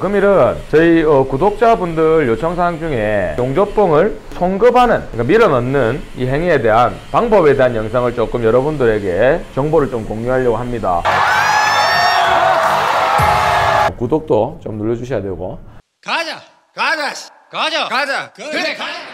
금일은 저희 어, 구독자분들 요청사항 중에 용접봉을 송급하는 그러니까 밀어넣는 이 행위에 대한 방법에 대한 영상을 조금 여러분들에게 정보를 좀 공유하려고 합니다. 구독도 좀 눌러주셔야 되고. 가자! 가자 씨. 가자! 가자! 그래 가자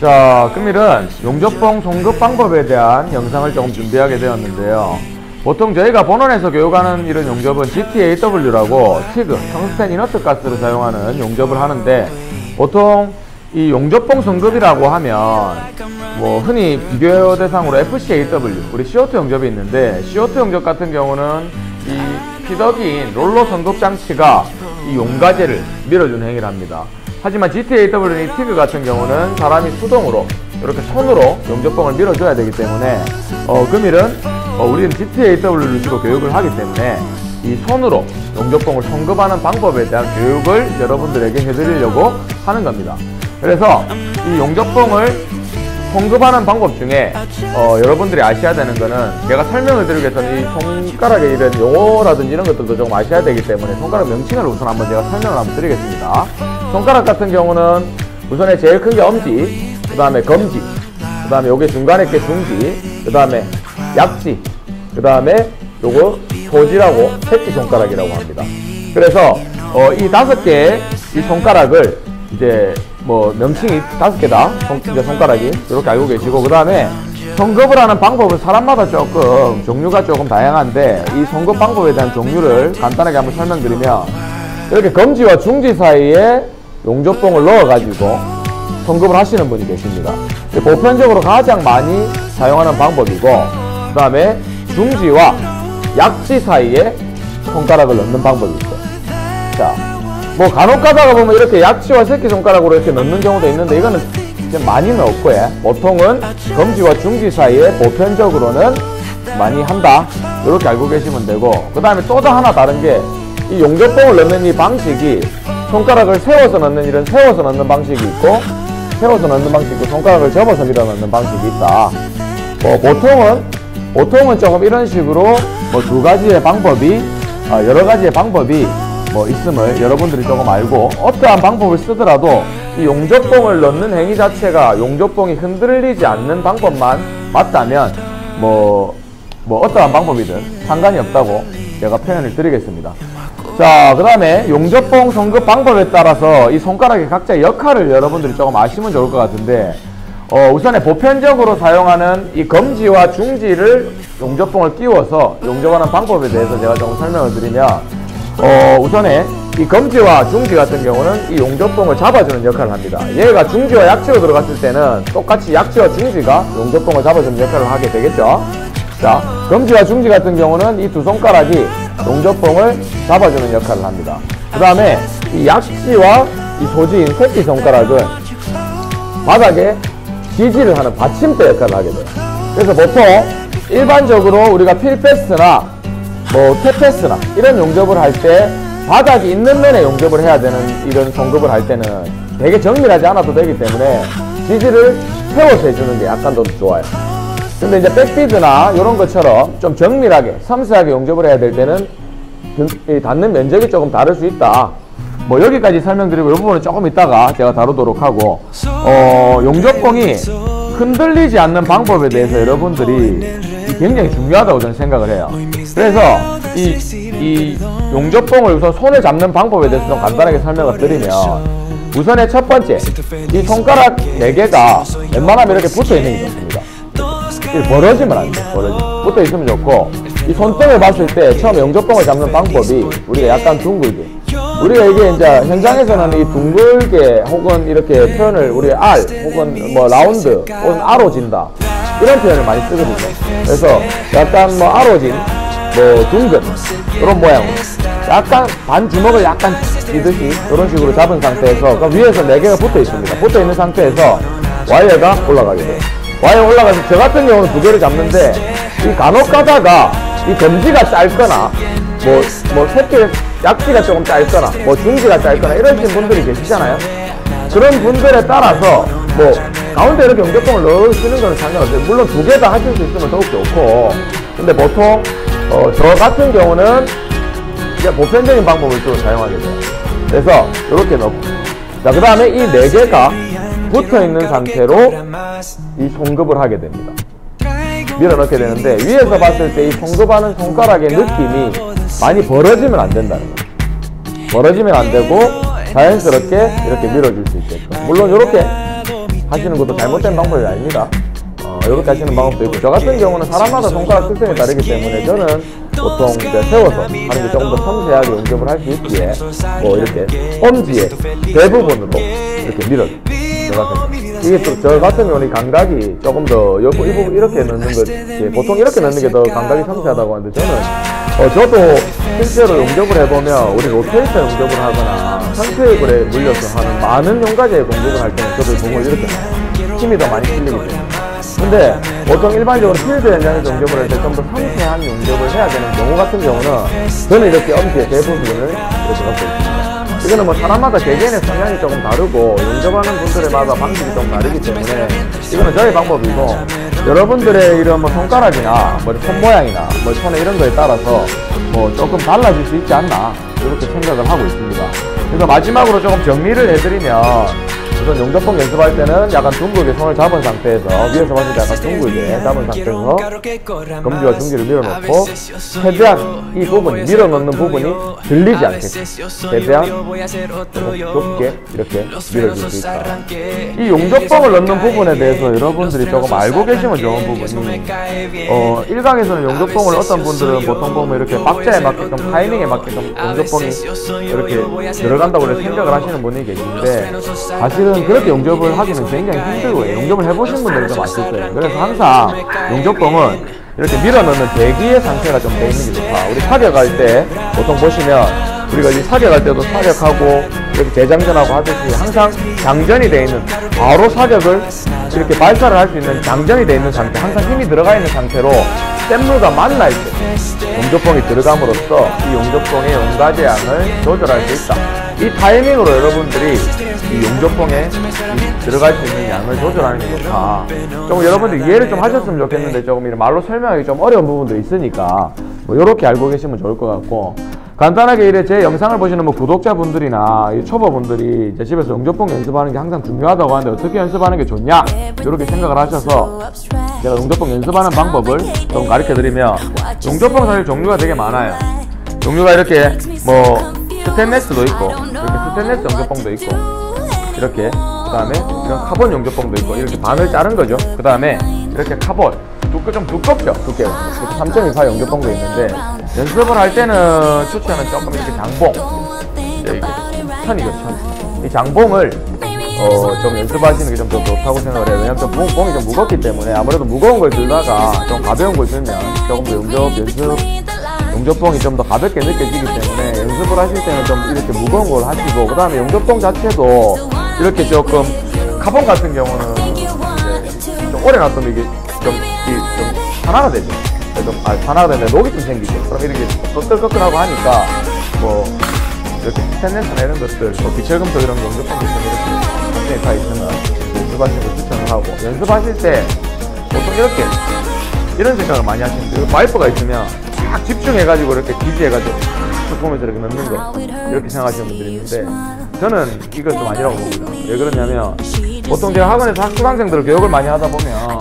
자 금일은 용접봉 송급 방법에 대한 영상을 조금 준비하게 되었는데요 보통 저희가 본원에서 교육하는 이런 용접은 GTAW라고 TIG, 텅스텐 이너트 가스를 사용하는 용접을 하는데 보통 이 용접봉 성급이라고 하면 뭐 흔히 비교 대상으로 FCAW 우리 CO2 용접이 있는데 CO2 용접 같은 경우는 이 피덕인 롤러 성급 장치가 이 용가제를 밀어주는 행위를 합니다. 하지만 GTAW는 이 TIG 같은 경우는 사람이 수동으로 이렇게 손으로 용접봉을 밀어줘야 되기 때문에 어, 금일은 어, 우리는 GTAW를 주로 교육을 하기 때문에 이 손으로 용접봉을 송급하는 방법에 대한 교육을 여러분들에게 해드리려고 하는 겁니다. 그래서 이 용접봉을 송급하는 방법 중에 어, 여러분들이 아셔야 되는 거는 제가 설명을 드리기 위해서는 이 손가락의 이런 용어라든지 이런 것들도 조금 아셔야 되기 때문에 손가락 명칭을 우선 한번 제가 설명을 한번 드리겠습니다. 손가락 같은 경우는 우선에 제일 큰 게 엄지, 그 다음에 검지, 그 다음에 요게 중간에 게 중지, 그 다음에 약지, 그 다음에 요거 소지라고 새끼 손가락이라고 합니다. 그래서 어, 이 다섯 개의 이 손가락을 이제 뭐 명칭이 다섯 개다 손가락이 이렇게 알고 계시고 그 다음에 송급을 하는 방법은 사람마다 조금 종류가 조금 다양한데 이 송급 방법에 대한 종류를 간단하게 한번 설명드리면 이렇게 검지와 중지 사이에 용접봉을 넣어가지고 송급을 하시는 분이 계십니다. 보편적으로 가장 많이 사용하는 방법이고 그 다음에 중지와 약지 사이에 손가락을 넣는 방법이 있어요. 자, 뭐 간혹 가다가 보면 이렇게 약지와 새끼손가락으로 이렇게 넣는 경우도 있는데 이거는 좀 많이는 없고요. 보통은 검지와 중지 사이에 보편적으로는 많이 한다. 이렇게 알고 계시면 되고 그 다음에 또 하나 다른 게 이 용접봉을 넣는 이 방식이 손가락을 세워서 넣는 이런 세워서 넣는 방식이 있고 세워서 넣는 방식이 있고 손가락을 접어서 밀어 넣는 방식이 있다. 뭐 보통은 보통은 조금 이런 식으로 뭐 두 가지의 방법이 어, 여러 가지의 방법이 뭐 있음을 여러분들이 조금 알고 어떠한 방법을 쓰더라도 이 용접봉을 넣는 행위 자체가 용접봉이 흔들리지 않는 방법만 맞다면 뭐, 뭐 어떠한 방법이든 상관이 없다고 제가 표현을 드리겠습니다. 자, 그 다음에 용접봉 송급 방법에 따라서 이 손가락의 각자의 역할을 여러분들이 조금 아시면 좋을 것 같은데 어, 우선에 보편적으로 사용하는 이 검지와 중지를 용접봉을 끼워서 용접하는 방법에 대해서 제가 조금 설명을 드리면 어, 우선에 이 검지와 중지 같은 경우는 이 용접봉을 잡아주는 역할을 합니다. 얘가 중지와 약지로 들어갔을 때는 똑같이 약지와 중지가 용접봉을 잡아주는 역할을 하게 되겠죠. 자, 검지와 중지 같은 경우는 이 두 손가락이 용접봉을 잡아주는 역할을 합니다. 그 다음에 이 약지와 이 소지인 새끼 손가락은 바닥에 지지를 하는 받침대 역할을 하게 돼요. 그래서 보통 일반적으로 우리가 필패스나 뭐 테패스나 이런 용접을 할 때 바닥이 있는 면에 용접을 해야 되는 이런 송급을 할 때는 되게 정밀하지 않아도 되기 때문에 지지를 세워서 해주는 게 약간 더 좋아요. 근데 이제 백비드나 이런 것처럼 좀 정밀하게 섬세하게 용접을 해야 될 때는 등- 이 닿는 면적이 조금 다를 수 있다. 뭐 여기까지 설명드리고 이 부분은 조금 이따가 제가 다루도록 하고 어, 용접봉이 흔들리지 않는 방법에 대해서 여러분들이 굉장히 중요하다고 저는 생각을 해요. 그래서 이, 이 용접봉을 우선 손에 잡는 방법에 대해서 좀 간단하게 설명을 드리면 우선의 첫 번째 이 손가락 4개가 웬만하면 이렇게 붙어 있는 게 좋습니다. 벌어지면 안 돼. 벌어지. 붙어 있으면 좋고 이 손등을 봤을 때 처음 용접봉을 잡는 방법이 우리가 약간 둥글게 우리가 이게 이제 현장에서는 이 둥글게 혹은 이렇게 표현을 우리 R 혹은 뭐 라운드 혹은 아로진다 이런 표현을 많이 쓰거든요. 그래서 약간 뭐 아로진 뭐 둥근 이런 모양 약간 반 주먹을 약간 쥐듯이 이런 식으로 잡은 상태에서 그 위에서 네 개가 붙어 있습니다. 붙어 있는 상태에서 와이어가 올라가게 돼요. 와이어 올라가서 저 같은 경우는 두 개를 잡는데 이 간혹 가다가 이 검지가 짧거나 뭐, 뭐 새끼 약지가 조금 짧거나 뭐 중지가 짧거나 이러신 분들이 계시잖아요. 그런 분들에 따라서 뭐 가운데 이렇게 용접봉을 넣으시는 건 상관없어요. 물론 두 개 다 하실 수 있으면 더욱 좋고 근데 보통 어, 저 같은 경우는 이제 보편적인 방법을 주로 사용하게 돼요. 그래서 이렇게 넣고 자 그 다음에 이 네 개가 붙어 있는 상태로 이 송급을 하게 됩니다. 밀어 넣게 되는데 위에서 봤을 때 이 송급하는 손가락의 느낌이 많이 벌어지면 안 된다는 거예요. 벌어지면 안 되고 자연스럽게 이렇게 밀어줄 수 있게끔 물론 이렇게 하시는 것도 잘못된 방법이 아닙니다 어, 이렇게 하시는 방법도 있고 저 같은 경우는 사람마다 손가락 특성이 다르기 때문에 저는 보통 이제 세워서 하는 게 조금 더 섬세하게 용접을 할 수 있기에 뭐 이렇게 엄지의 대부분으로 이렇게 밀어 저 같은. 이게 또 저 같은 경우는 이 감각이 조금 더 요- 이 부분 이렇게 넣는 것 보통 이렇게 넣는 게 더 감각이 섬세하다고 하는데 저는 어, 저도 실제로 용접을 해보면 우리 로테이터 용접을 하거나 선크랩을 물려서 하는 많은 용가지에 공급을 할 때는 저도 공을 이렇게. 힘이 더 많이 때문에 근데 보통 일반적으로 필드 현장에서 용접을 할 때 좀더 섬세한 용접을 해야 되는 경우 같은 경우는 저는 이렇게 엄지의 대부분을 이렇게 갖고 있습니다 이거는 뭐 사람마다 개개인의 성향이 조금 다르고 용접하는 분들마다 방식이 좀 다르기 때문에 이거는 저의 방법이고 여러분들의 이런 뭐 손가락이나 뭐손 모양이나 뭐 손에 이런 거에 따라서 뭐 조금 달라질 수 있지 않나 이렇게 생각을 하고 있습니다. 그래서 마지막으로 조금 정리를 해드리면 우선 용접봉 연습할 때는 약간 둥글게 손을 잡은 상태에서 위에서 봤을 때 약간 둥글게 잡은 상태에서 검지와 중지를 밀어넣고 최대한 이 부분이 밀어넣는 부분이 들리지 않게 최대한 좁게 이렇게 밀어줄 수 있다. 이 용접봉을 넣는 부분에 대해서 여러분들이 조금 알고 계시면 좋은 부분이 어, 일강에서는 용접봉을 어떤 분들은 보통 보면 이렇게 박자에 맞게끔 타이밍에 맞게끔 용접봉이 이렇게 들어간다고 생각을 하시는 분이 계신데 사실은 그렇게 용접을 하기는 굉장히 힘들고요. 용접을 해보신 분들이 좀 아실 거예요. 그래서 항상 용접봉은 이렇게 밀어넣는 대기의 상태가 좀 돼 있는 게 좋다. 우리 사격할 때 보통 보시면 우리가 이 사격할 때도 사격하고 이렇게 재장전하고 하듯이 항상 장전이 돼 있는 바로 사격을 이렇게 발사를 할 수 있는 장전이 돼 있는 상태, 항상 힘이 들어가 있는 상태로 샘물과 만날 때 용접봉이 들어감으로써 이 용접봉의 용가제 양을 조절할 수 있다. 이 타이밍으로 여러분들이 이 용접봉에 이 들어갈 수 있는 양을 조절하는 게 좋다. 좀 여러분들 이해를 좀 하셨으면 좋겠는데 조금 이런 말로 설명하기 좀 어려운 부분도 있으니까 뭐 이렇게 알고 계시면 좋을 것 같고 간단하게 이래 제 영상을 보시는 뭐 구독자분들이나 이 초보분들이 이제 집에서 용접봉 연습하는 게 항상 중요하다고 하는데 어떻게 연습하는 게 좋냐 이렇게 생각을 하셔서 제가 용접봉 연습하는 방법을 좀 가르쳐 드리면 용접봉 사실 종류가 되게 많아요. 종류가 이렇게 뭐 스테인레스도 있고 스테인레스 용접봉도 있고 이렇게 그 다음에 이런 카본 용접봉도 있고 이렇게 반을 자른 거죠. 그 다음에 이렇게 카본 두께 좀 두껍죠 두께가 3.28 용접봉도 있는데 연습을 할 때는 추천은 조금 이렇게 장봉 이렇게 천이죠 천. 이 장봉을 어, 좀 연습하시는 게 좀 더 좋다고 생각을 해요. 왜냐면 좀 봉, 봉이 좀 무겁기 때문에 아무래도 무거운 걸 들다가 좀 가벼운 걸 들면 조금 더 용접, 연습, 용접봉이 좀 더 가볍게 느껴지기 때문에 연습을 하실 때는 좀 이렇게 무거운 걸 하시고, 그 다음에 용접봉 자체도 이렇게 조금, 카본 같은 경우는 좀 오래 놔두면 이게 좀, 이, 좀 산화가 되죠. 그래서, 아, 산화가 되는데 녹이 좀 생기죠. 그럼 이렇게 끄끌끄끌하고 하니까, 뭐, 이렇게 스테인레스나 이런 것들, 뭐 비철금속 이런 용접봉도 있으면 이렇게 상태에 다 있으면 연습하시는 걸 추천을 하고 연습하실 때 보통 이렇게 이런 생각을 많이 하시는데 와이퍼가 있으면 딱 집중해가지고 이렇게 기지해가지고 쭉 보면서 이렇게 넣는 거 이렇게 생각하시는 분들이 있는데 저는 이건 좀 아니라고 봅니다. 왜 그러냐면 보통 제가 학원에서 학부강생들을 교육을 많이 하다 보면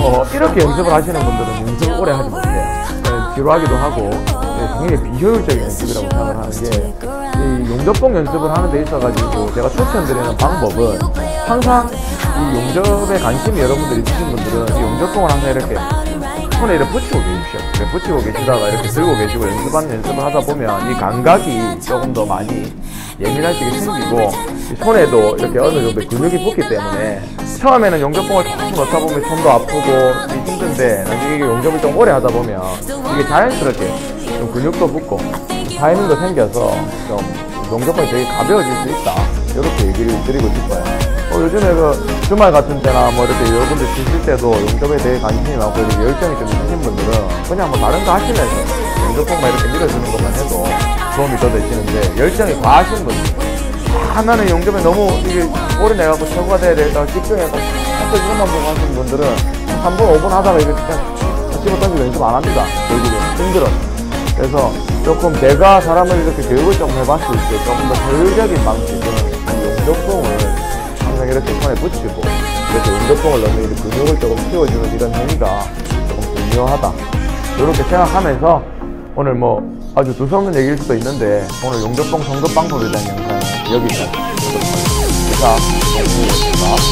어, 이렇게 연습을 하시는 분들은 연습을 오래 하지 못해요. 네, 지루하기도 하고 네, 굉장히 비효율적인 연습이라고 생각을 하는 게이 용접봉 연습을 하는 데 있어가지고 제가 추천드리는 방법은 항상 이 용접에 관심이 여러분들이 있으신 분들은 이 용접봉을 항상 이렇게 손에 이렇게 붙이고 계십시오. 붙이고 계시다가 이렇게 들고 계시고 연습하는 연습을 하다 보면 이 감각이 조금 더 많이 예민하시게 생기고 이 손에도 이렇게 어느 정도 근육이 붙기 때문에 처음에는 용접봉을 조금 넣다 보면 손도 아프고 힘든데 나중에 용접을 좀 오래 하다 보면 이게 자연스럽게 좀 근육도 붙고 거 생겨서 좀 용접봉이 되게 가벼워질 수 있다. 이렇게 얘기를 드리고 싶어요. 어, 요즘에 그 주말 같은 때나 뭐 이렇게 여러분들 쉬실 때도 용접에 대해 관심이 많고 이렇게 열정이 좀 있으신 분들은 그냥 뭐 다른 거 하시면서 용접봉만 이렇게 밀어주는 것만 해도 도움이 더 되시는데 열정이 과하신 분들. 하나는 용접에 너무 이게 오래 내갖고 최고가 돼야 되겠다 집중해서 한번 이것만 보고 하시는 분들은 3분 5분 하다가 이거 그냥 집어 던지고 연습 안 합니다. 결국에 힘들어 그래서 조금 내가 사람을 이렇게 교육을 좀 해봤을 때 조금 더 효율적인 방식은 용접봉을 항상 이렇게 손에 붙이고 그래서 용접봉을 넣는 이 근육을 조금 키워주는 이런 행위가 조금 중요하다 이렇게 생각하면서 오늘 뭐 아주 두서없는 얘기일 수도 있는데 오늘 용접봉 성급 방법에 대한 영상은 여기까지 하도록 하겠습니다. 자, 영상이었습니다.